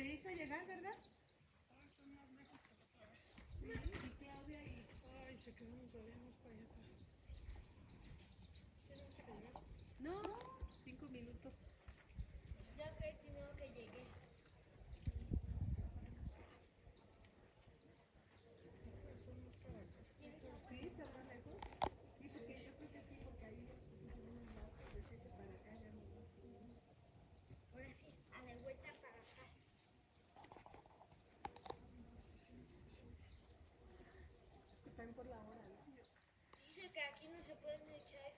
a llegar, ¿verdad? Ah, son más lejos que la otra vez. Sí, y Claudia y... Ay, se quedaron todavía más para allá atrás. ¿Tiene mucho que llegar? No, cinco minutos. Yo fui el primero que llegué. Son más para acá. Sí, está más lejos. Sí, porque yo creo que sí, porque ahí tenemos más de siete para acá ya no más. Ahora sí, a la vuelta para acá. Dice que aquí no se pueden echar